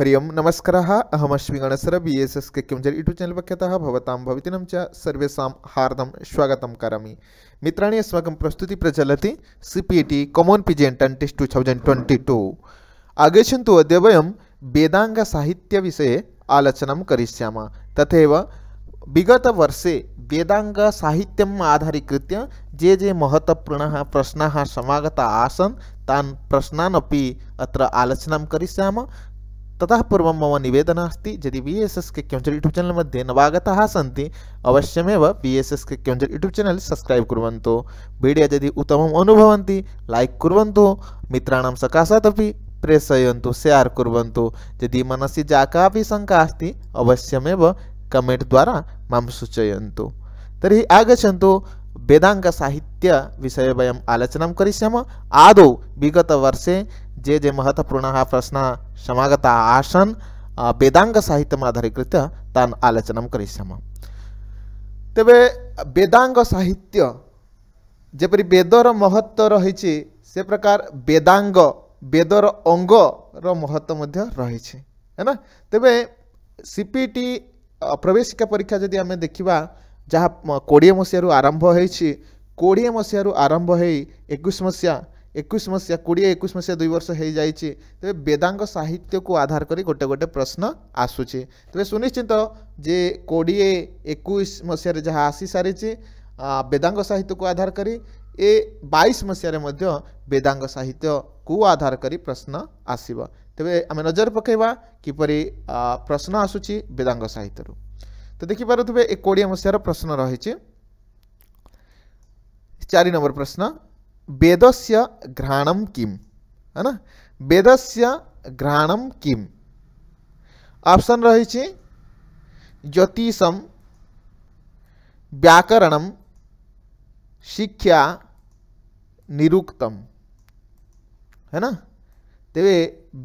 हरि ओं नमस्कार अहमश्मी गणसर बी एस एस के किञ्चन यूट्यूब चैनल पक्षतः भवतां भवतिनं च स्वागत हार्दं स्वागतं अस्माक प्रस्तुति प्रचल सी पी सि पि T common P G entrance test two thousand twenty two आगच्छन्तु अद्य वयं वेदाङ्गसाहित्यविषये आलोचनं करिष्यामः तथैव विगतवर्षे वेदाङ्गसाहित्यम् आधारीकृत्य ये ये महत्त्वपूर्णाः प्रश्नाः समागताः आसन् तान् प्रश्नान् अपि ततः पूर्व मम निवेदन अस्त यदि बी एस एस के क्योंचर यूट्यूब चैनल मध्य नवागता सन्ति अवश्यमें बी एस एस के क्योंचर यूट्यूब चैनल सब्सक्राइब कुर्वन्तु वीडियो यदि उत्तम अनुभवन्ति लाइक कुर्वन्तु मित्राणां सकाशात् अपि प्रेषयन्तु शेर् कुर्वन्तु यदि मनसी या कापि शङ्का अस्ति अवश्यमेव कमेण्ट् द्वारा मां सूचयन्तु तर्हि विषय वेदाङ्गसाहित्यविषये आलोचना आलोचनां करिष्यामः विगत विगतवर्षे ये ये महत्वपूर्णाः प्रश्नाः समागताः आसन् वेदाङ्गसाहित्यम् आधारीकृत्य तान् आलोचनां करिष्यामः ତେବେ ବେଦାଙ୍ଗ ସାହିତ୍ୟ ଯେପରି ବେଦର ମହତ୍ତ୍ୱ ରହିଛି ସେ ପ୍ରକାର ବେଦାଙ୍ଗ ବେଦର ଅଙ୍ଗର ମହତ୍ତ୍ୱ ମଧ୍ୟ ରହିଛି ହେ ନା ତେବେ ସି ପି ଟି ପ୍ରବେଶିକା ପରୀକ୍ଷା ଯଦି ଆମେ ଦେଖିବା ଯାହା କୋଡ଼ିଏ ମସିହାରୁ ଆରମ୍ଭ ହେଇଛି କୋଡ଼ିଏ ମସିହାରୁ ଆରମ୍ଭ ହେଇ ଏକୋଇଶ ମସିହା ଏକୋଇଶ ମସିହା କୋଡ଼ିଏ ଏକୋଇଶ ମସିହା ଦୁଇ ବର୍ଷ ହୋଇଯାଇଛି ତେବେ ବେଦାଙ୍ଗ ସାହିତ୍ୟକୁ ଆଧାର କରି ଗୋଟେ ଗୋଟେ ପ୍ରଶ୍ନ ଆସୁଛି ତେବେ ସୁନିଶ୍ଚିତ ଯେ କୋଡ଼ିଏ ଏକୋଇଶ ମସିହାରେ ଯାହା ଆସିସାରିଛି ବେଦାଙ୍ଗ ସାହିତ୍ୟକୁ ଆଧାର କରି ଏ ବାଇଶ ମସିହାରେ ମଧ୍ୟ ବେଦାଙ୍ଗ ସାହିତ୍ୟକୁ ଆଧାର କରି ପ୍ରଶ୍ନ ଆସିବ ତେବେ ଆମେ ନଜର ପକାଇବା କିପରି ପ୍ରଶ୍ନ ଆସୁଛି ବେଦାଙ୍ଗ ସାହିତ୍ୟରୁ ତ ଦେଖିପାରୁଥିବେ ଏ କୋଡ଼ିଏ ମସିହାର ପ୍ରଶ୍ନ ରହିଛି ଚାରି ନମ୍ବର ପ୍ରଶ୍ନ वेदस्य घ्राणम किम है ना वेदस्य घ्राणम किम ऑप्शन रही ज्योतिषम व्याकरणम शिक्षा নিরুক্তম হ্যাঁ না তেবে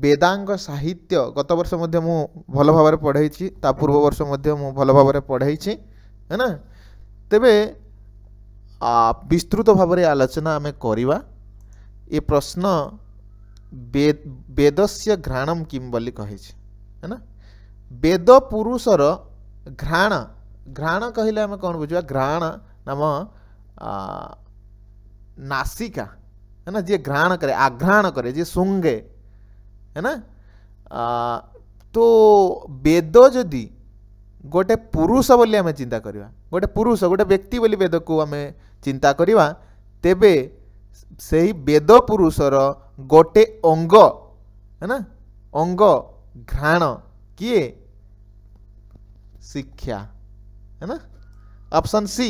বেদাঙ্গ সাহিত্য গত বর্ষ মধ্যে মু ভালো ভাবে পড়াইছি তা পূর্ব বর্ষ মধ্যে মু ভালো ভাবে পড়াইছি হ্যাঁ না তেবে ବିସ୍ତୃତ ଭାବରେ ଆଲୋଚନା ଆମେ କରିବା ଏ ପ୍ରଶ୍ନ ବେଦସ୍ୟ ଘ୍ରାଣମ୍ କିମ୍ ବୋଲି କହିଛି है ନା ବେଦ ପୁରୁଷର ଘ୍ରାଣ ଘ୍ରାଣ କହିଲେ ଆମେ କ'ଣ ବୁଝିବା ଘ୍ରାଣ ନାମ ନାସିକା है ना ଯିଏ ଘ୍ରାଣ କରେ ଆଘ୍ରାଣ କରେ ଯିଏ ଶୁଙ୍ଗେ है ନା तो वेद जदि ଗୋଟେ ପୁରୁଷ ବୋଲି ଆମେ ଚିନ୍ତା କରିବା ଗୋଟେ ପୁରୁଷ ଗୋଟେ ବ୍ୟକ୍ତି ବୋଲି ବେଦକୁ ଆମେ ଚିନ୍ତା କରିବା ତେବେ ସେହି ବେଦ ପୁରୁଷର ଗୋଟେ ଅଙ୍ଗ ହେ ଅଙ୍ଗ ଘ୍ରାଣ କିଏ ଶିକ୍ଷା ହେଲା ଅପସନ୍ ସି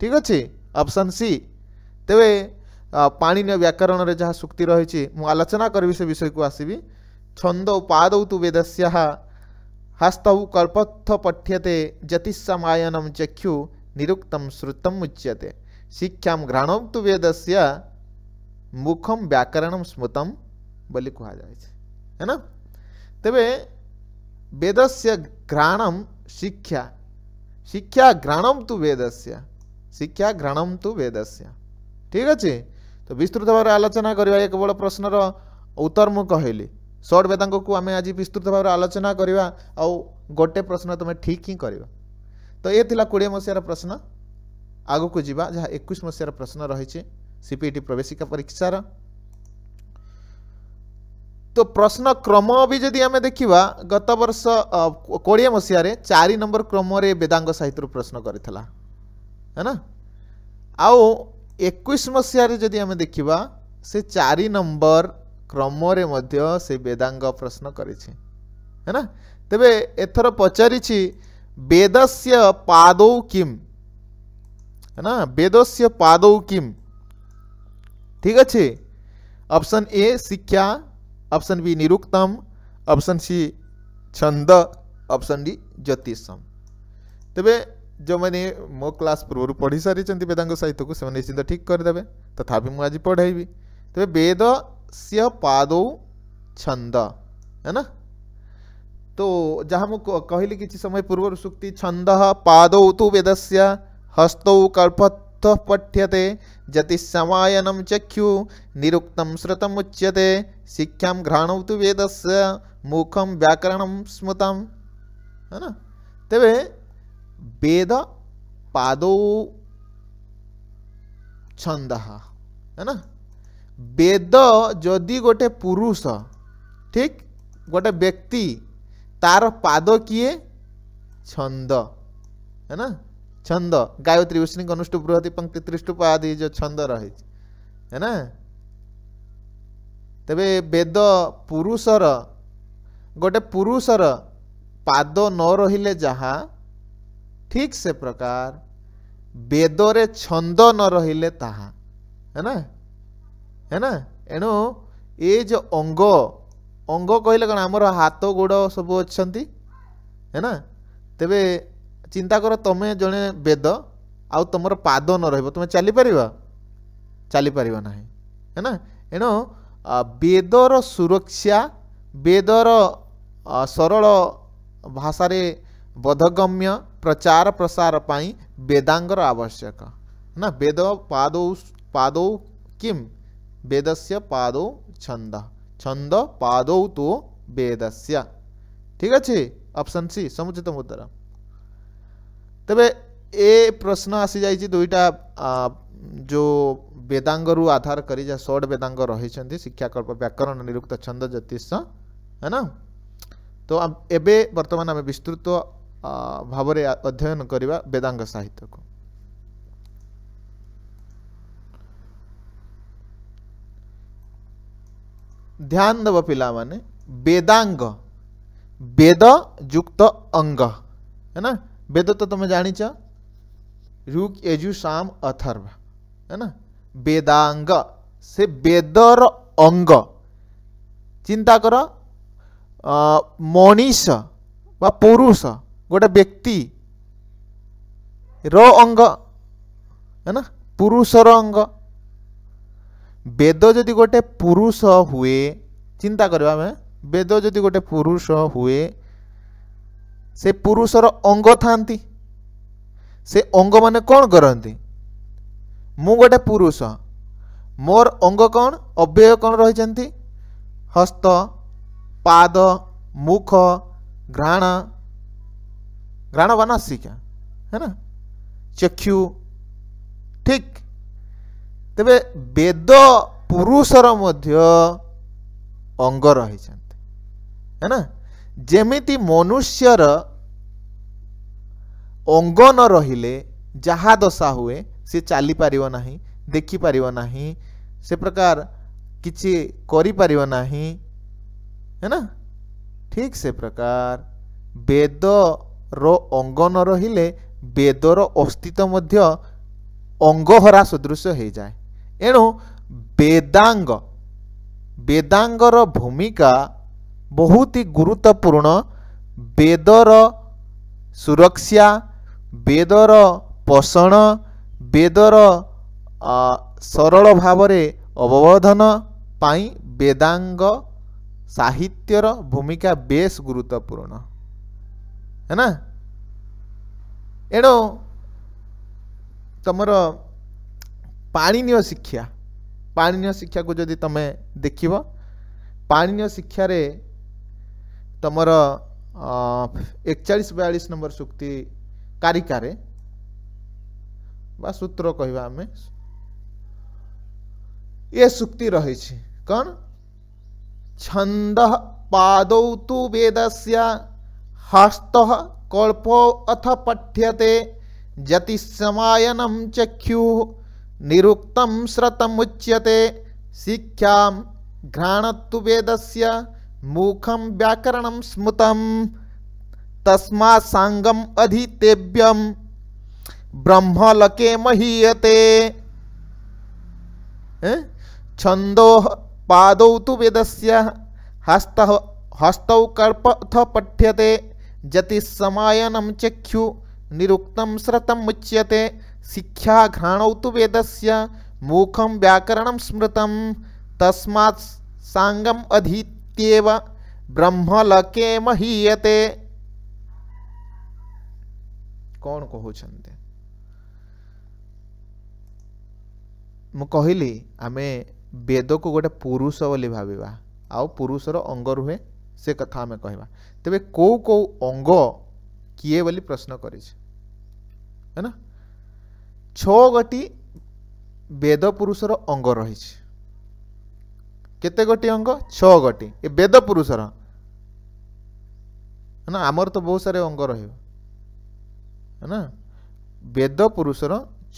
ଠିକ୍ ଅଛି ଅପସନ୍ ସି ତେବେ ପାଣିନୀୟ ବ୍ୟାକରଣରେ ଯାହା ସୂକ୍ତି ରହିଛି ମୁଁ ଆଲୋଚନା କରିବି ସେ ବିଷୟକୁ ଆସିବି ଛନ୍ଦ ତୁ ବେଦସ୍ୟାହା हस्तौ कल्पत्थपठ्यते जतिस्सायन चक्षु निरुक्त श्रुत मुच्यते शिक्षा तो वेद से मुखम व्याकरण स्मृत बोली कह जाए है ना तेरे वेद से घ्राणम शिक्षा शिक्षा घृणम तो वेद से शिक्षा घृणम तो वेद से ठीक अच्छे तो विस्तृत भाव आलोचना करवा केवल प्रश्नर उत्तर मु कहली सर्ट वेदांग को आम आज विस्तृत भाव आलोचना करवा आ गोटे प्रश्न तुम्हें ठीक ही कर तो ये कोड़े मसीहार प्रश्न आग को जीवा जहाँ एक मसीहार प्रश्न रही सीपीईटी प्रवेशिका परीक्षार तो प्रश्न क्रम भी जदि आम देखा गत बर्ष कोड़े मसीह चार नंबर क्रम वेदांग साहित्य प्रश्न करना आ एक मसीह जदि आम देखा से चार नंबर କ୍ରମରେ ମଧ୍ୟ ସେ ବେଦାଙ୍ଗ ପ୍ରଶ୍ନ କରିଛି ହେଲା ତେବେ ଏଥର ପଚାରିଛି ବେଦସ୍ୟ ପାଦୌ କିମ୍ ହେଲା ବେଦସ୍ୟ ପାଦୌ କିମ୍ ଠିକ୍ ଅଛି ଅପସନ୍ ଏ ଶିକ୍ଷା ଅପସନ୍ ବି ନିରୁକ୍ତମ୍ ଅପସନ୍ ସି ଛନ୍ଦ ଅପସନ୍ ଡି ଜ୍ୟୋତିଷମ୍ ତେବେ ଯେଉଁମାନେ ମୋ କ୍ଲାସ୍ ପୂର୍ବରୁ ପଢ଼ି ସାରିଛନ୍ତି ବେଦାଙ୍ଗ ସାହିତ୍ୟକୁ ସେମାନେ ନିଶ୍ଚିନ୍ତ ଠିକ୍ କରିଦେବେ ତଥାପି ମୁଁ ଆଜି ପଢ଼ାଇବି ତେବେ ବେଦ स्य पादो छंद है ना तो जहाँ मु कहली कि समय पूर्व सूक्ति छंद पाद तो वेद से हस्त कर्पथ पठ्यते जतिश्यमायनम चख्यु निरुक्तम श्रुतम उच्यते शिक्षा घ्राण तो वेद से मुखम व्याकरण स्मृतम है ना तेरे वेद पाद छंद है ना वेद जदि गोटे पुरुष ठीक गोटे व्यक्ति तार पाद किए छंद है ना छंद गायत्री उष्णी अनुष्ट बृहति पंक्ति त्रिष्टुप आदि जो छंद रही है ना तबे वेद पुरुष गोटे पुरुष पाद न रही जहा ठीक से प्रकार वेदर छंद न रहिले ताहा है ना है ना एणु ये जो अंग अंग कह आम हाथ गोड़ सब अच्छा है ना तेब चिंता कर तुम जो बेद आम पाद न रुम चलीपर चलीपर ना है ना एणु बेदर सुरक्षा बेदर सरल भाषा बोधगम्य प्रचार प्रसार पाई वेदांगर आवश्यक है ना बेद पाद पाद किम वेदस्य पादौ छंद छंद पादौ तो वेदस्य ठीक अच्छे ऑप्शन सी समुचित उत्तर तबे ए प्रश्न आसी जाय छि दुईटा जो वेदांग रु आधार करी जा सोड वेदांग रहै छथि शिक्षाकल्प व्याकरण निरुक्त छंद ज्योतिष है ना तो एबे वर्तमान में विस्तृत भाव अध्ययन करवा वेदांग साहित्य को ध्यान दब पाने वेदांग वेद युक्त अंग है ना वेद तो तुम जान रुक एजु साम अथर्व है ना वेदांग से वेदर अंग चिंता कर मनीष व पुरुष गोटे व्यक्ति रो अंग है ना पुरुषर अंग ବେଦ ଯଦି ଗୋଟେ ପୁରୁଷ ହୁଏ ଚିନ୍ତା କରିବା ଆମେ ବେଦ ଯଦି ଗୋଟେ ପୁରୁଷ ହୁଏ ସେ ପୁରୁଷର ଅଙ୍ଗ ଥାନ୍ତି ସେ ଅଙ୍ଗମାନେ କ'ଣ କରନ୍ତି ମୁଁ ଗୋଟେ ପୁରୁଷ ମୋର ଅଙ୍ଗ କ'ଣ ଅବ୍ୟୟ କ'ଣ ରହିଛନ୍ତି ହସ୍ତ ପାଦ ମୁଖ ଘ୍ରାଣ ଘ୍ରାଣ ବା ନାସିକା ହେ ନା ଚକ୍ଷୁ ଠିକ୍ ତେବେ ବେଦ ପୁରୁଷର ମଧ୍ୟ ଅଙ୍ଗ ରହିଛନ୍ତି ହେ ନା ଯେମିତି ମନୁଷ୍ୟର ଅଙ୍ଗ ନ ରହିଲେ ଯାହା ଦଶା ହୁଏ ସେ ଚାଲିପାରିବ ନାହିଁ ଦେଖିପାରିବ ନାହିଁ ସେ ପ୍ରକାର କିଛି କରିପାରିବ ନାହିଁ ହେ ନା ଠିକ୍ ସେ ପ୍ରକାର ବେଦର ଅଙ୍ଗ ନ ରହିଲେ ବେଦର ଅସ୍ତିତ୍ୱ ମଧ୍ୟ ଅଙ୍ଗହରା ସଦୃଶ ହୋଇଯାଏ ଏଣୁ ବେଦାଙ୍ଗ ବେଦାଙ୍ଗର ଭୂମିକା ବହୁତ ଗୁରୁତ୍ୱପୂର୍ଣ୍ଣ ବେଦର ସୁରକ୍ଷା ବେଦର ପୋଷଣ ବେଦର ସରଳ ଭାବରେ ଅବବୋଧନ ପାଇଁ ବେଦାଙ୍ଗ ସାହିତ୍ୟର ଭୂମିକା ବେଶ୍ ଗୁରୁତ୍ୱପୂର୍ଣ୍ଣ ହେନା ଏଣୁ ତମର पाणनीय शिक्षा पाणनीय शिक्षा को जदि तुम देख पाणनीय शिक्षा तुम एक चालीस बयालीस नंबर सुक्ति कारिकार बा सूत्र कह ये सूक्ति रही कौन छंद पाद तो वेद हस्त कल्प अथ पठ्यते जति समायनम चक्षु निरुक्त निरुक्तं श्रतमुच्यते शिक्षां घ्राणत्तु वेदस्य मुखं व्याकरणं स्मृतं तस्मात् साङ्गम् अधितेव्यम ब्रह्मलके महीयते छंदो पाद तो वेद से हस्त हस्त कर्पथ पठ्यते जतिसमायनम चक्षु निरुक्तं मुच्यते शिक्षा घ्राण तो वेद से मुखम व्याकरण स्मृत तस्मा सांगम अधीत ब्रह्मलके महीयते कौन कहते मुझे आम वेद को गोटे पुरुष बोली भाव आषर अंग रु से कथा आम कह तेरे को कौ अंग किए बोली प्रश्न करना ଛଅଗୋଟି ବେଦ ପୁରୁଷର ଅଙ୍ଗ ରହିଛି କେତେ ଗୋଟି ଅଙ୍ଗ ଛଅ ଗୋଟି ଏ ବେଦ ପୁରୁଷର ନା ଆମର ତ ବହୁତ ସାରା ଅଙ୍ଗ ରହିବ ନା ବେଦ ପୁରୁଷର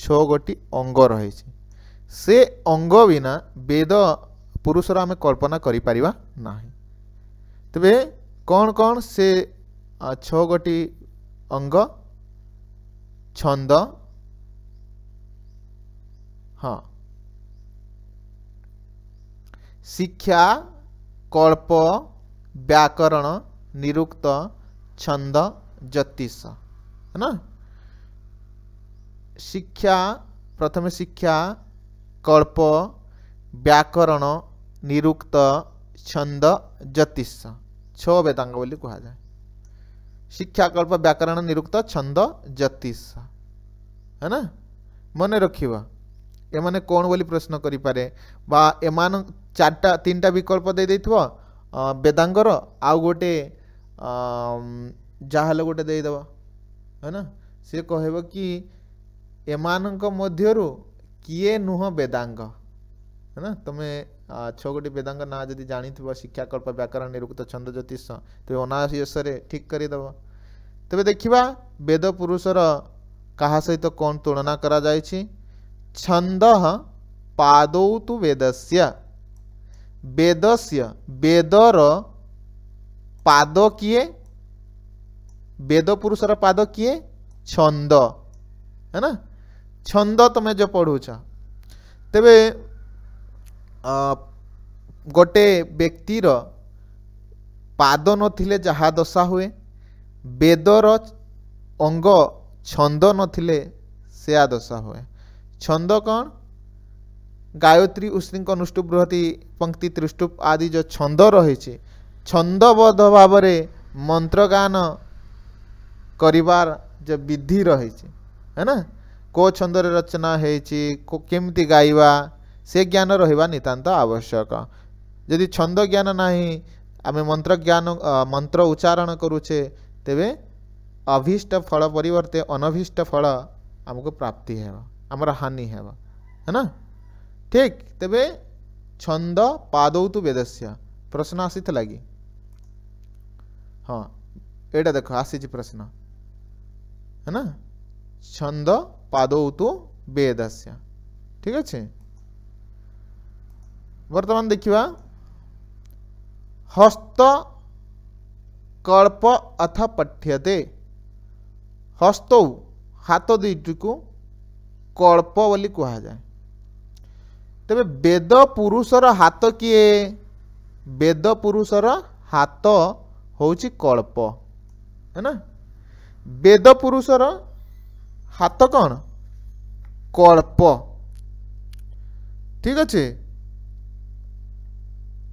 ଛଅ ଗୋଟି ଅଙ୍ଗ ରହିଛି ସେ ଅଙ୍ଗ ବିନା ବେଦ ପୁରୁଷର ଆମେ କଳ୍ପନା କରିପାରିବା ନାହିଁ ତେବେ କ'ଣ କ'ଣ ସେ ଛଅ ଗୋଟି ଅଙ୍ଗ ଛନ୍ଦ हाँ शिक्षा कल्प व्याकरण निरुक्त छंद ज्योतिष है ना शिक्षा प्रथम शिक्षा कल्प व्याकरण निरुक्त छंद ज्योतिष छ वेदांग बोली कहुए शिक्षा कल्प व्याकरण निरुक्त छंद ज्योतिष है ना मन रखिवा এমানে কোণ বলে প্রশ্ন করিপারে বা এমান চারটা তিনটা বিকল্প দেইদেইথিব বেদাঙ্গর আউ গোটে যা হলে গোটে দেইদেব হ্যাঁ না সে কহব কি এমানক মধ্যরু কিয়ে নুহ বেদাঙ্গ হ্যাঁ না তুমি ছগোটি বেদাঙ্গ না যদি জাণিথিব শিক্ষাকল্প ব্যাকরণ নিরুক্ত ছন্দ জ্যোতিষ তুমি অনায়াসরে ঠিক করিদেব তবে দেখিবা বেদ পুরুষর কাহা সহিত কোণ তুলনা করা যাইছি छंद पाद तो वेदस्य वेदस्य वेदर पाद किए वेद पुरुष पाद किए छंद है ना छंद तुम्हें जो पढ़ुछ तेरे गोटे व्यक्तिर पाद ନଥିଲେ ଯାହା ଦଶା ହୁଏ ବେଦର ଅଙ୍ଗ ଛନ୍ଦ ନଥିଲେ ସେଆ ଦଶା छंद कौन गायत्री उश्री अनुष्टुप बृहति पंक्ति त्रिष्टुप आदि जो छंद रही छंदबद्ध भाव मंत्रगान करार जो विधि रही है ना को छंदर रचना होमती गाइबा से ज्ञान रहा नितांत आवश्यक যদি ছন্দ জ্ঞান ନାହିଁ ଆମେ ମନ୍ତ୍ର ଜ୍ଞାନ ମନ୍ତ୍ର ଉଚ୍ଚାରଣ କରୁଛେ ତେବେ ଅଭୀଷ୍ଟ ଫଳ ପରିବର୍ତ୍ତେ ଅନଭୀଷ୍ଟ ଫଳ ଆମକୁ ପ୍ରାପ୍ତି ହେବ आमर हानि होगा है ना ठीक तेज छंद तु वेदस्य प्रश्न आसी लगी हाँ यहाँ देख आसी प्रश्न है ना छंद पादौतु वेदस्य ठीक अच्छे बर्तमान देखा हस्त कल्प अथ पठ्यते हस्तौ हाथ दुईटी को କଳ୍ପ ବୋଲି କୁହାଯାଏ ତେବେ ବେଦ ପୁରୁଷର ହାତ କିଏ ବେଦ ପୁରୁଷର ହାତ ହେଉଛି କଳ୍ପ ହେ ନା ବେଦ ପୁରୁଷର ହାତ କ'ଣ କଳ୍ପ ଠିକ ଅଛି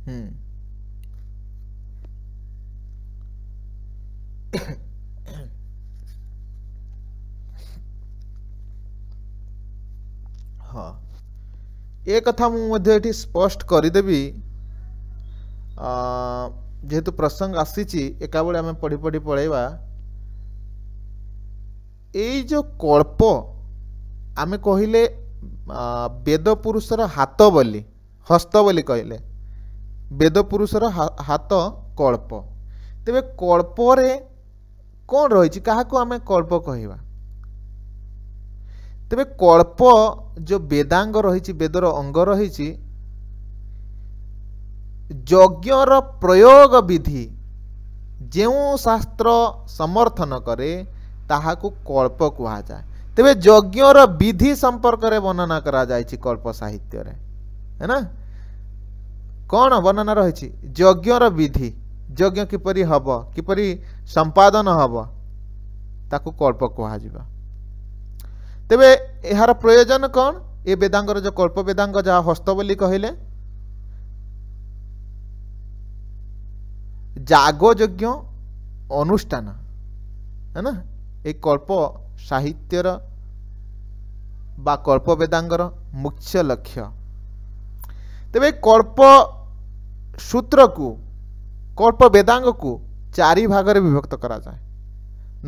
ହୁଁ ହଁ ଏ କଥା ମୁଁ ମଧ୍ୟ ଏଠି ସ୍ପଷ୍ଟ କରିଦେବି ଯେହେତୁ ପ୍ରସଙ୍ଗ ଆସିଛି ଏକାବେଳେ ଆମେ ପଢ଼ି ପଢ଼ି ପଳେଇବା ଏଇ ଯେଉଁ କଳ୍ପ ଆମେ କହିଲେ ବେଦ ପୁରୁଷର ହାତ ବୋଲି ହସ୍ତ ବୋଲି କହିଲେ ବେଦ ପୁରୁଷର ହାତ କଳ୍ପ ତେବେ କଳ୍ପରେ କ'ଣ ରହିଛି କାହାକୁ ଆମେ କଳ୍ପ କହିବା ତେବେ କଳ୍ପ ଯେଉଁ ବେଦାଙ୍ଗ ରହିଛି ବେଦର ଅଙ୍ଗ ରହିଛି ଯଜ୍ଞର ପ୍ରୟୋଗ ବିଧି ଯେଉଁ ଶାସ୍ତ୍ର ସମର୍ଥନ କରେ ତାହାକୁ କଳ୍ପ କୁହାଯାଏ ତେବେ ଯଜ୍ଞର ବିଧି ସମ୍ପର୍କରେ ବର୍ଣ୍ଣନା କରାଯାଇଛି କଳ୍ପ ସାହିତ୍ୟରେ ହେନା କ'ଣ ବର୍ଣ୍ଣନା ରହିଛି ଯଜ୍ଞର ବିଧି ଯଜ୍ଞ କିପରି ହେବ କିପରି ସମ୍ପାଦନ ହେବ ତାକୁ କଳ୍ପ କୁହାଯିବା ତେବେ ଏହାର ପ୍ରୟୋଜନ କ'ଣ ଏ ବେଦାଙ୍ଗର ଯେଉଁ କଳ୍ପ ବେଦାଙ୍ଗ ଯାହା ହସ୍ତ ବୋଲି କହିଲେ ଜାଗଯୋଗ୍ୟ ଅନୁଷ୍ଠାନ है ना ଏ କଳ୍ପ ସାହିତ୍ୟର ବା କଳ୍ପ ବେଦାଙ୍ଗର ମୁଖ୍ୟ ଲକ୍ଷ୍ୟ ତେବେ କଳ୍ପ ସୂତ୍ରକୁ କଳ୍ପ ବେଦାଙ୍ଗକୁ ଚାରି ଭାଗରେ ବିଭକ୍ତ କରାଯାଏ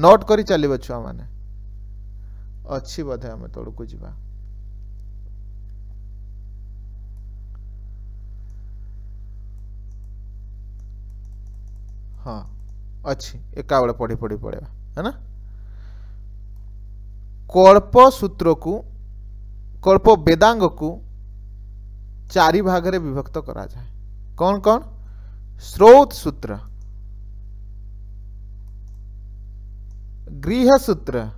ନୋଟ୍ କରି ଚାଲିବ ଛୁଆମାନେ अच्छे बोधे आम तौक जा हाँ अच्छी एक बड़े पढ़ी पढ़ी पड़ेगा है ना कल्प सूत्र को कल्प वेदांग को चारि भाग विभक्त करा जाए कौन कौन स्रोत सूत्र गृह सूत्र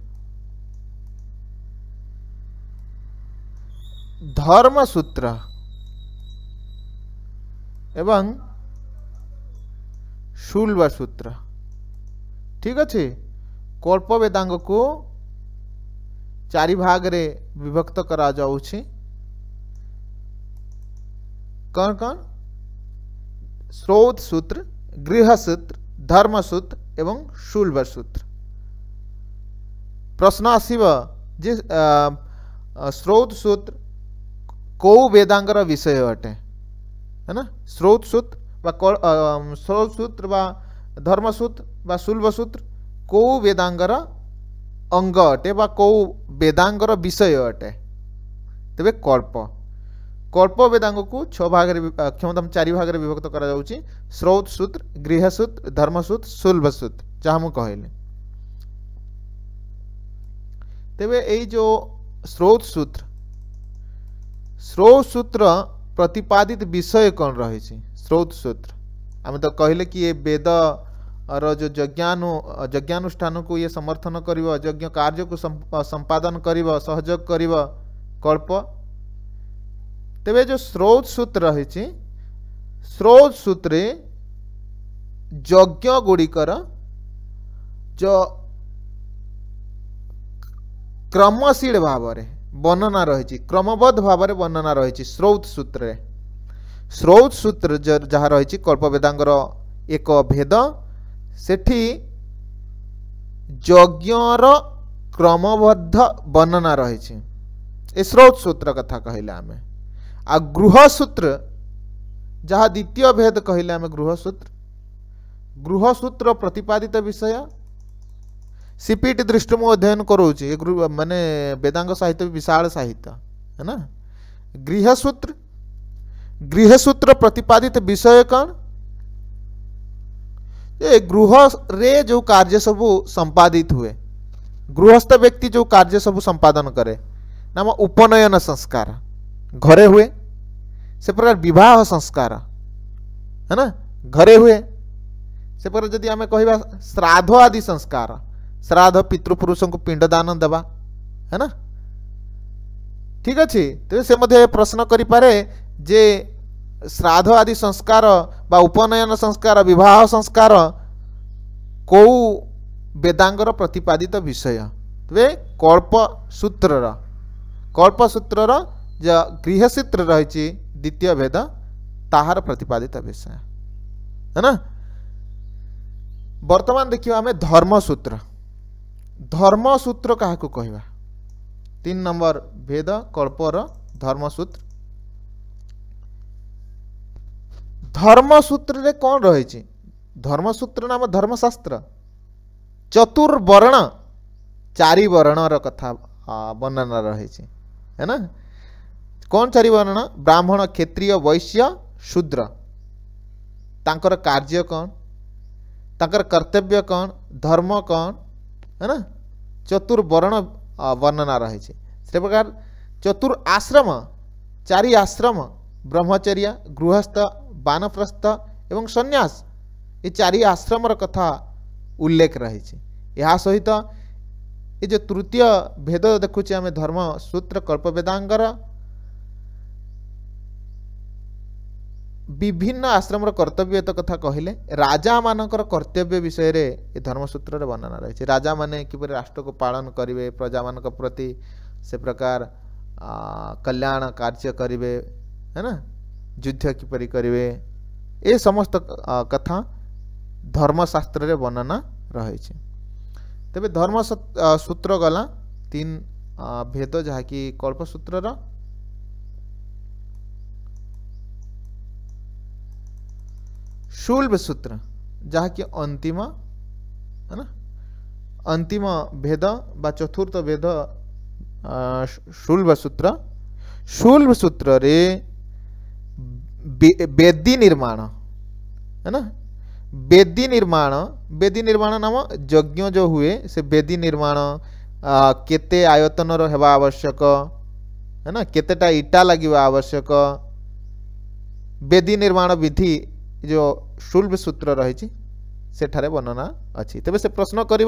धर्म सूत्र एवं शुल्ब सूत्र ठीक अच्छे कल्प वेदांग को चार भाग रे विभक्त करा कौन कौन स्रोत सूत्र गृह सूत्र धर्म सूत्र एवं शुल्ब सूत्र प्रश्न आसव जे स्रोत सूत्र कौ वेदांगर विषय अटे है ना स्रोत सूत्र स्रोत सूत्र व धर्मसूत्र व शुल्ब सूत्र कौ वेदांगर अंग अटे व कौ वेदांगर विषय अटे तेरे कल्प कल्प वेदांग को छ भाग क्षमता चार भाग में विभक्त कर स्रोत सूत्र गृहसूत्र सूत्र धर्म जहाँ मुझे कहली तेरे यो जो स्रोत सूत्र स्रोत सूत्र प्रतिपादित विषय कौन रही स्रोत सूत्र आम तो कहले कि ये वेद रो यज्ञानु यज्ञानुष्ठान को ये समर्थन कर यज्ञ कार्य को संपादन कर सहयोग कर कल्प तेरे जो स्रोत सूत्र रही स्रोत सूत्र यज्ञ गुड़िकर जो क्रमशील भाव में वर्णना रही क्रमबद्ध भाव में वर्णना रही स्रोत सूत्र स्रोत सूत्र जहाँ रही कल्पवेदांगर एक भेद से यज्ञर क्रमबद्ध वर्णना रही स्रोत सूत्र कथा कहले आम आ गृहसूत्र जहाँ द्वितीय भेद कहले आम गृहसूत्र गृहसूत्र प्रतिपादित विषय सीपीटी दृष्टि मु अध्ययन करोचे मानने वेदांग साहित्य विशाल साहित्य है ना गृहसूत्र गृहसूत्र प्रतिपादित विषय कौन ये गृह रे जो कार्य सबू संपादित हुए गृहस्थ व्यक्ति जो कार्य सब संपादन करे नाम उपनयन संस्कार घरे हुए से प्रकार विवाह संस्कार है ना घरे हुए से प्रकार जदि आम कह श्राद्ध आदि संस्कार श्राद्ध पितृपुरुष को पिंडदान देवा है ना ठीक अच्छे तेरे से मध्य प्रश्न करे जे श्राद्ध आदि संस्कार बा उपनयन संस्कार विवाह संस्कार कौ वेदांगर प्रतिपादित विषय तेरे सूत्र कल्पसूत्र गृहसूत्र रही द्वितीय भेद तहार प्रतिपादित विषय है ना बर्तमान देखिए आम धर्म सूत्र धर्म सूत्र क्या कहवा तीन नंबर भेद कल्पर धर्म सूत्र धर्म सूत्र ने कौन रही धर्म सूत्र नाम धर्मशास्त्र चतुर्वर्ण चार वर्णर कथा वर्णना रही है ना कौन चारिवर्ण ब्राह्मण क्षेत्रीय वैश्य शूद्र तर कार्य कौन तर कर्तव्य कौन धर्म कौन হানা চতুর বরণ বর্ণনা রহিছে সে প্রকার চতুর আশ্রম চারি আশ্রম ব্রহ্মচর্য গৃহস্থ বানপ্রস্থ এবং সন্ন্যাস এই চারি আশ্রমৰ কথা উল্লেখ রহিছে ইয়া সহিত এ যে তৃতীয় ভেদ দেখোছি আমি ধর্ম সূত্র কল্পবেদাঙ্গৰ विभिन्न आश्रम कर्तव्य तो कथा कहले राजा मान कर्तव्य विषय धर्म धर्मसूत्र वर्णना रही है राजा मैंने किप राष्ट्र को पालन करेंगे प्रजा मान प्रति से प्रकार कल्याण कार्य करे है ना युद्ध किपर करे ये समस्त कथा धर्मशास्त्र वर्णना रही तेज धर्म सूत्र गला तीन भेद जहाँकि कल्पसूत्र शुल्ब सूत्र जहा कि अंतिम है ना अंतिम भेद बा चतुर्थ भेद शुल्ब सूत्र शुल्ब सूत्र रे बेदी निर्माण है ना बेदी निर्माण बेदी निर्माण नाम यज्ञ जो हुए से बेदी निर्माण केते आयतन रहा आवश्यक है ना केतेटा इटा लगवा आवश्यक बेदी निर्माण विधि जो शुल्ब सूत्र रही सेठार वर्णना अच्छी तेज से प्रश्न कर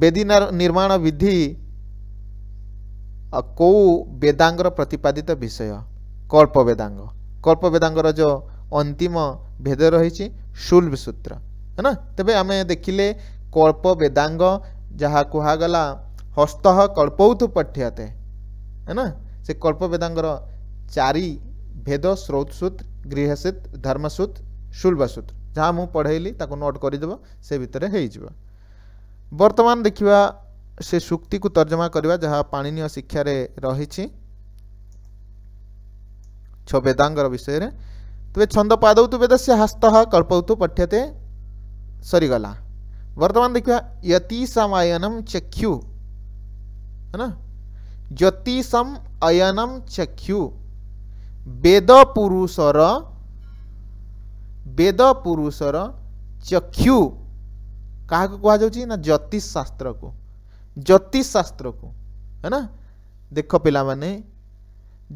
बेदी निर्माण विधि कौ वेदांगर प्रतिपादित विषय कल्प बेदांग कल्प वेदांगर जो अंतिम भेद रही शुल्ब सूत्र है ना तेज आम देखिले कल्प बेदांग जहाँ कहगला हस्त कल्पौथ पठ्यते है ना से कल्प वेदांगर चारि भेद स्रोत सूत्र गृहसित धर्मसूत शुल्बसूत्र जहाँ मुझ पढ़ेली नोट करदेव से भितर बर्तमान देखा से सुक्ति को तर्जमा करवा जहाँ पाणनीय शिक्षा रही छेदांगर विषय तेज छंद पादौतु वेद से हस्त कल्पौतु पठ्यते सरीगला बर्तमान देखा यतीसम अयनम चक्षु है ना ज्योतिषम अयनम चक्षु वेद पुरुषर वेद पुरुषर चक्षु क्या कह जा ज्योतिष शास्त्र को ज्योतिष शास्त्र को है ना देख पे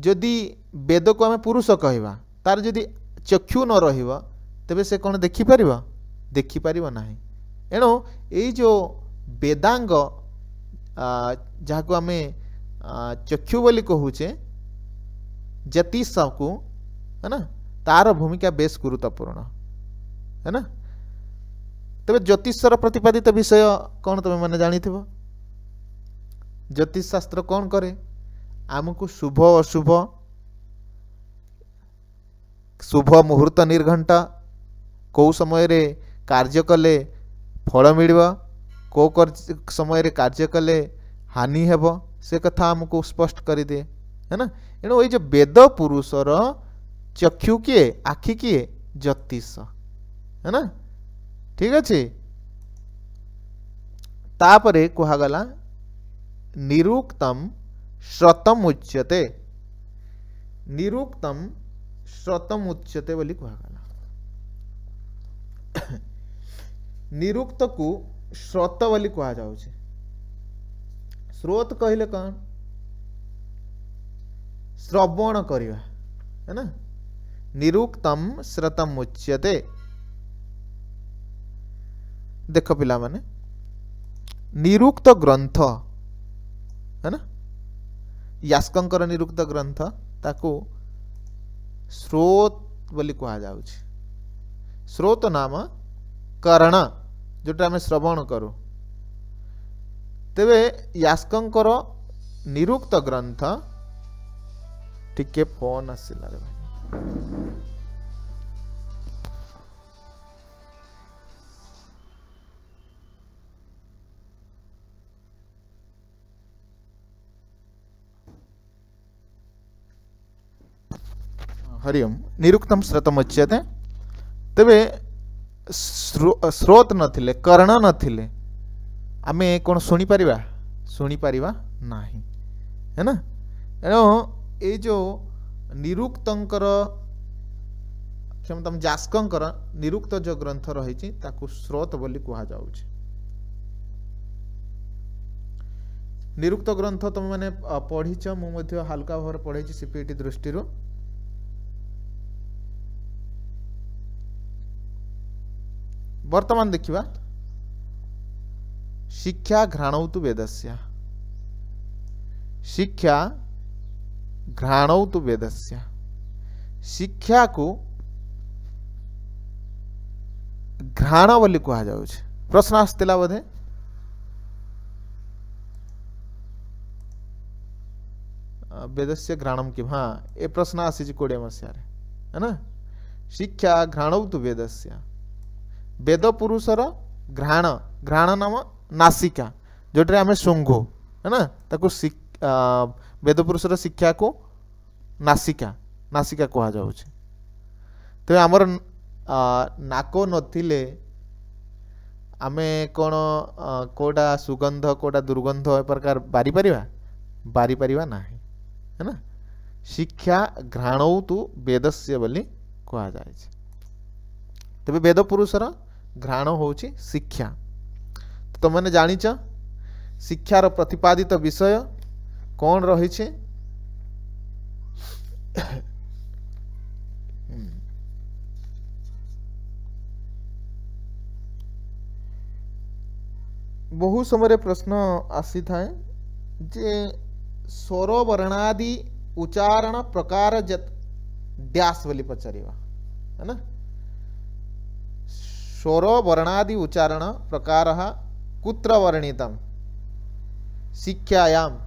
जदि वेद को आम पुरुष कह तार जदि चक्षु न रेबे से कौन देखिपर देखिपर ना एणु यो वेदांग जहाँ को आम चक्षु बोली कहूचे जति सबको है ना तार भूमिका बेस गुरुत्वपूर्ण है ना तबे ज्योतिषर प्रतिपादित विषय कौन तुम मैंने जाथ ज्योतिष शास्त्र कौन करे को शुभ अशुभ शुभ मुहूर्त निर्घंट कौ समय रे कार्य कले फल मिल कौ समय रे कार्य कले हानि हे से कथा आमको स्पष्ट कर दिए है ना ତେଣୁ ଏଇ ଯେଉଁ ବେଦ ପୁରୁଷର ଚକ୍ଷୁ କିଏ ଆଖି କିଏ ଜ୍ୟୋତିଷ ହେ ନା ଠିକ ଅଛି ତାପରେ କୁହାଗଲା ନିରୁକ୍ତମ ଶ୍ରତମ ଉଚ୍ୟତେ ନିରୁକ୍ତମ ଶ୍ରତମ ଉଚ୍ୟତେ ବୋଲି କୁହାଗଲା ନିରୁକ୍ତକୁ ଶ୍ରୋତ ବୋଲି କୁହାଯାଉଛି ସ୍ରୋତ କହିଲେ କ'ଣ श्रवण करवा है ना निरुक्तम श्रतम उच्यते देख पिला माने निरुक्त ग्रंथ है ना यास्कंकर निरुक्त ग्रंथ ताको स्रोत बोली कह स्रोत नाम करण जोटा श्रवण करू तेरे यास्कंकर निरुक्त ग्रंथ टिके ଫୋନ୍ ଆସିଲା ରେ ଭାଇ हरि निरुक्तम श्रतम उच्यते तेरे स्रोत नथिले कर्ण नथिले आमे कोन सुनी सुनी नाही है ना ଏ ଯେଉଁ ନିରୁକ୍ତଙ୍କର କ୍ଷମତା ଯାସ୍କଙ୍କର ନିରୁକ୍ତ ଯେଉଁ ଗ୍ରନ୍ଥ ରହିଛି ତାକୁ ସ୍ରୋତ ବୋଲି କୁହାଯାଉଛି ନିରୁକ୍ତ ଗ୍ରନ୍ଥ ତୁମେମାନେ ପଢ଼ିଛ ମୁଁ ମଧ୍ୟ ହାଲକା ଭାବରେ ପଢ଼ିଛି ସିପିଇଟି ଦୃଷ୍ଟିରୁ ବର୍ତ୍ତମାନ ଦେଖିବା ଶିକ୍ଷା ଘ୍ରାଣଉତୁ ବେଦସ୍ୟା ଶିକ୍ଷା घ्राणौतु वेदस्य शिक्षा को घ्राण बोली कह प्रश्न आसला बोधे वेदस्य घ्राणम कि हाँ ये प्रश्न आसी कोड़े मसीह है ना शिक्षा घ्राणौतु वेदस्य वेद पुरुष घ्राण घ्राण नाम नासिका जोटे आम शुंघु है ना शिक्षा ବେଦ ପୁରୁଷର ଶିକ୍ଷାକୁ ନାସିକା ନାସିକା କୁହାଯାଉଛି ତେବେ ଆମର ନାକ ନଥିଲେ ଆମେ କ'ଣ କେଉଁଟା ସୁଗନ୍ଧ କେଉଁଟା ଦୁର୍ଗନ୍ଧ ଏ ପ୍ରକାର ବାରିପାରିବା ବାରିପାରିବା ନାହିଁ ହେ ନା ଶିକ୍ଷା ଘ୍ରାଣଉ ତୁ ବେଦସ୍ୟ ବୋଲି କୁହାଯାଇଛି ତେବେ ବେଦ ପୁରୁଷର ଘ୍ରାଣ ହେଉଛି ଶିକ୍ଷା ତୁମେମାନେ ଜାଣିଛ ଶିକ୍ଷାର ପ୍ରତିପାଦିତ ବିଷୟ कौन रही बहु समय प्रश्न आसी था स्वर वर्णादि उच्चारण प्रकार ड्यास बोली पचार स्वर वर्णादि उच्चारण प्रकार कुत्र वर्णितम शिक्षायाम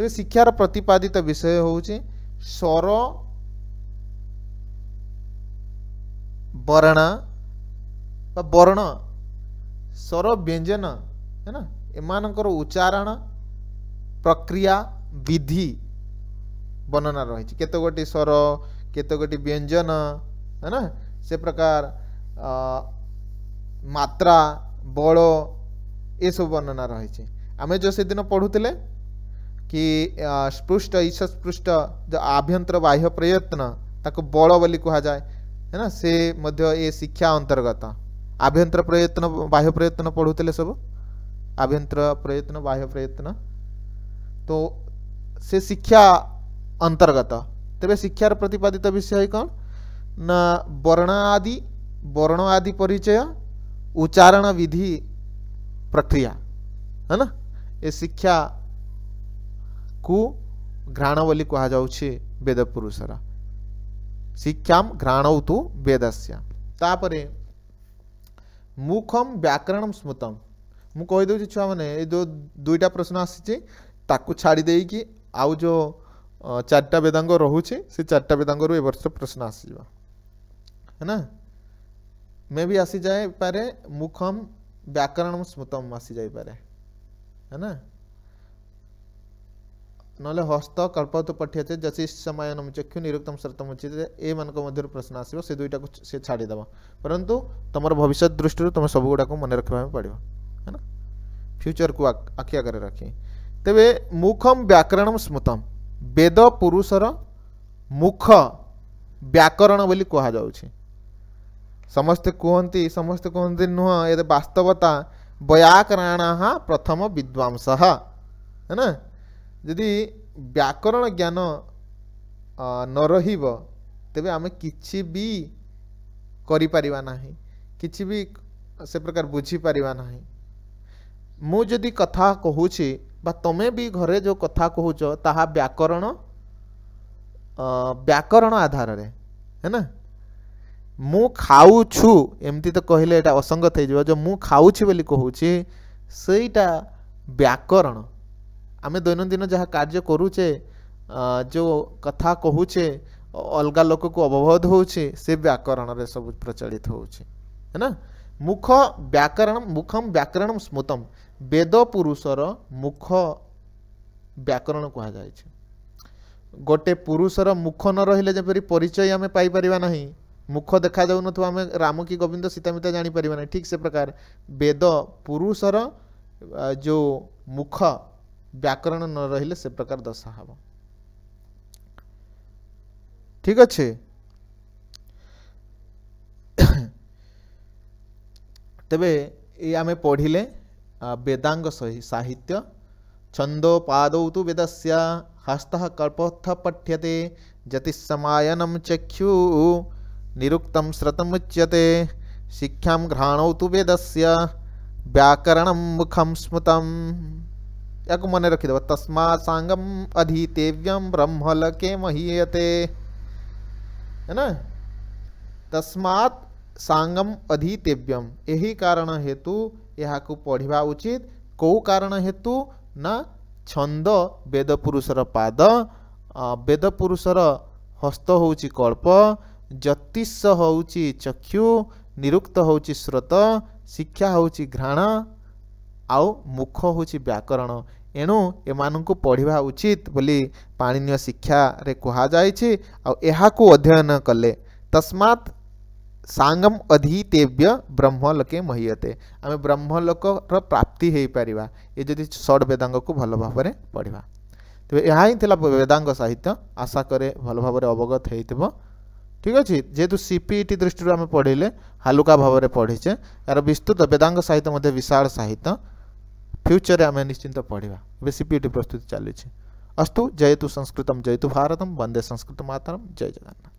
ତେବେ ଶିକ୍ଷାର ପ୍ରତିପାଦିତ ବିଷୟ ହେଉଛି ସ୍ୱର ବର୍ଣ୍ଣ ବା ବର୍ଣ୍ଣ ସ୍ୱର ବ୍ୟଞ୍ଜନ है ना ଏମାନଙ୍କର ଉଚ୍ଚାରଣ ପ୍ରକ୍ରିୟା ବିଧି ବର୍ଣ୍ଣନା ରହିଛି କେତେ ଗୋଟି ସ୍ୱର କେତେ ଗୋଟି ବ୍ୟଞ୍ଜନ है ना ସେ ପ୍ରକାର ମାତ୍ରା ବଳ ଏସବୁ ବର୍ଣ୍ଣନା ରହିଛି ଆମେ ଯେଉଁ ସେଦିନ ପଢ଼ୁଥିଲେ कि स्पृष्ट ଈଶ୍ୱସ୍ପୃଷ୍ଟ जो आभ्यंतर बाह्य प्रयत्न ताको बल बोली कहुए है ना से मध्य ये शिक्षा अंतर्गत आभ्यंतर प्रयत्न बाह्य प्रयत्न पढ़ुले सब आभ्यंतर प्रयत्न बाह्य प्रयत्न तो से शिक्षा अंतर्गत तेरे शिक्षार प्रतिपादित विषय कौन ना वर्ण आदि वर्ण आदि परिचय उच्चारण विधि प्रक्रिया है ना ये शिक्षा को घ्राण बोली कहुचे वेद पुरुष शिक्षा घ्राण तो वेदस्यापर मुखम व्याकरण स्मृतम मुद छुआ मैंने जो दुईटा प्रश्न ताकु छाड़ दे कि आउ जो चार्टा वेदांग रोचे से चार्टा वेदांग वर्ष प्रश्न आसवा है ना मे भी आसी जाए पारे मुखम व्याकरण स्मृतम आसी जाए पारे है ना ନହେଲେ ହସ୍ତ କଳ୍ପତ ପଠିଆତେ ଯସି ସମୟନମ ଚକ୍ଷୁ ନିରୁକ୍ତମ ସର୍ତ୍ତମ ଉଚିତ ଏମାନଙ୍କ ମଧ୍ୟରୁ ପ୍ରଶ୍ନ ଆସିବ ସେ ଦୁଇଟାକୁ ସେ ଛାଡ଼ିଦେବ ପରନ୍ତୁ ତୁମର ଭବିଷ୍ୟତ ଦୃଷ୍ଟିରୁ ତୁମେ ସବୁଗୁଡ଼ାକୁ ମନେ ରଖିବା ପାଇଁ ପଡ଼ିବ है ना फ्यूचर को आखि आगे रखें तेरे मुखम व्याकरण स्मृतम वेद पुरुषर मुख व्याकरण बोली कहुचे समस्ते कहती समस्ते कहते नुह ये वास्तवता व्याकरण प्रथम विद्वांस है ना जदि व्याकरण ज्ञान न रही तेब आम कि भी करना कि से प्रकार बुझीपर ना मुझे कथा कहूँ बा तुम्हें भी घरे जो कथा कह व्याकरण व्याकरण आधार रे है ना मु खाऊ एमती तो कहले असंगत हो मु खाऊ कहूँ व्याकरण आम दैनन्दिन जहाँ कार्य करुचे जो कथा कहुचे अलग लोक को अवबोध होचे से व्याकरण रे सब प्रचलित होचे है ना मुख व्याकरण मुखम व्याकरण स्मृतम वेद पुरुषर मुख ବ୍ୟାକରଣ କୁହାଯାଇଛି ଗୋଟେ ପୁରୁଷର ମୁଖ ନ ରହିଲେ ଯେପରି ପରିଚୟ ଆମେ ପାଇପାରିବା ନାହିଁ ମୁଖ ଦେଖାଯାଉନଥିବ ଆମେ ରାମ କି ଗୋବିନ୍ଦ ସୀତାମିତା ଜାଣିପାରିବା ନାହିଁ ଠିକ୍ ସେ ପ୍ରକାର ବେଦ ପୁରୁଷର ଯେଉଁ ମୁଖ व्याकरण न रहिले से प्रकार दशा हम ठीक अच्छे तबे ये आम पढ़िले वेदांग सही साहित्य छंदो पाद तो वेद से हस्त कल्पोत्थ पठ्यते जति जतिसमायनम चक्षु निरुक्त स्रतमुच्यते शिक्षा घ्राणौ तो वेद से व्याकरण मुखम स्मृत ಯಾಕೆ ಮನೆ ರಕ್ಕಿದವ ತಸ್ಮಾ ಸಾಂಗಂ ಅಧೀತೇವ್ಯಂ ಬ್ರಹ್ಮಲಕೆ ಮಹೀಯತೆ ಏನ ತಸ್ಮಾತ್ ಸಾಂಗಂ ಅಧೀತೇವ್ಯಂ ଏହି କାରଣ ହେତୁ ଏହାକୁ ପଢ଼ିବା ଉଚିତ କେଉଁ କାରଣ ହେତୁ ନା ଛନ୍ଦ ବେଦପୁରୁଷର ପାଦ ବେଦପୁରୁଷର ହସ୍ତ ହେଉଛି କଳ୍ପ ଜ୍ୟୋତିଷ ହେଉଛି ଚକ୍ଷୁ ନିରୁକ୍ତ ହେଉଛି ସ୍ରୋତ ଶିକ୍ଷା ହେଉଛି ଘ୍ରାଣ ଆଉ ମୁଖ ହେଉଛି ବ୍ୟାକରଣ ଏଣୁ ଏମାନଙ୍କୁ ପଢ଼ିବା ଉଚିତ ବୋଲି ପାଣିନୀୟ ଶିକ୍ଷାରେ କୁହାଯାଇଛି ଆଉ ଏହାକୁ ଅଧ୍ୟୟନ କଲେ ତସ୍ମାତ୍ ସାଙ୍ଗମ ଅଧିତେବ୍ୟ ବ୍ରହ୍ମ ଲୋକେ ମହିୟତେ ଆମେ ବ୍ରହ୍ମ ଲୋକର ପ୍ରାପ୍ତି ହୋଇପାରିବା ଏ ଯଦି ଷଡ଼ ବେଦାଙ୍ଗକୁ ଭଲ ଭାବରେ ପଢ଼ିବା ତେବେ ଏହା ହିଁ ଥିଲା ବେଦାଙ୍ଗ ସାହିତ୍ୟ ଆଶା କରେ ଭଲ ଭାବରେ ଅବଗତ ହେଇଥିବ ଠିକ୍ ଅଛି ଯେହେତୁ ସି ପି ଇ ଟି ଦୃଷ୍ଟିରୁ ଆମେ ପଢ଼ିଲେ ହାଲୁକା ଭାବରେ ପଢ଼ିଛେ ଏହାର ବିସ୍ତୃତ ବେଦାଙ୍ଗ ସାହିତ୍ୟ ମଧ୍ୟ ବିଶାଳ ସାହିତ୍ୟ फ्यूचर आम निश्चिंत पढ़ा बेसी पीट प्रस्तुति चली अस्तु जयतु संस्कृत जयतु भारत वंदे संस्कृत मातरम जय जगन्नाथ